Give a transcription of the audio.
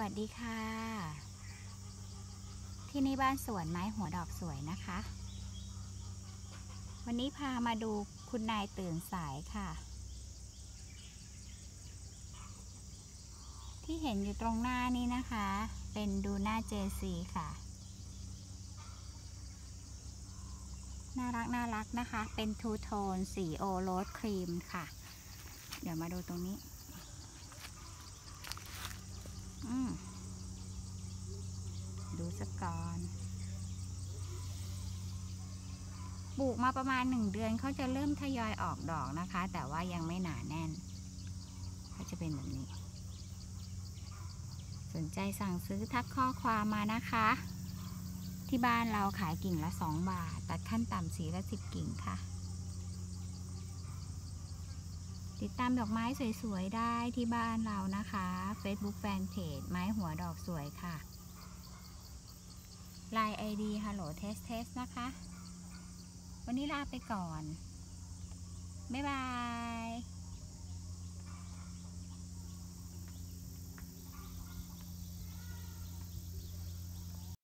สวัสดีค่ะ ที่นี่บ้านสวนไม้หัวดอกสวยนะคะ วันนี้พามาดูคุณนายตื่นสายค่ะ ที่เห็นอยู่ตรงหน้านี้นะคะ เป็นดูหน้าเจซีค่ะ น่ารักน่ารักนะคะ เป็น two-tone สี old rose cream ค่ะ เดี๋ยวมาดูตรงนี้ ดูสักก่อน ปลูกมาประมาณหนึ่งเดือนเขาจะเริ่มทยอยออกดอกนะคะ แต่ว่ายังไม่หนาแน่นเขาจะเป็นแบบนี้ สนใจสั่งซื้อทักข้อความมานะคะ ที่บ้านเราขายกิ่งละ 2 บาท ตัดขั้นต่ำสีละ 10 กิ่งค่ะ ติดตามดอกไม้สวยๆ ได้ที่บ้านเรานะคะ Facebook Fanpage ไม้หัวดอกสวยค่ะ Line ID Hello Test Test นะคะ วันนี้ลาไปก่อน บ๊ายบาย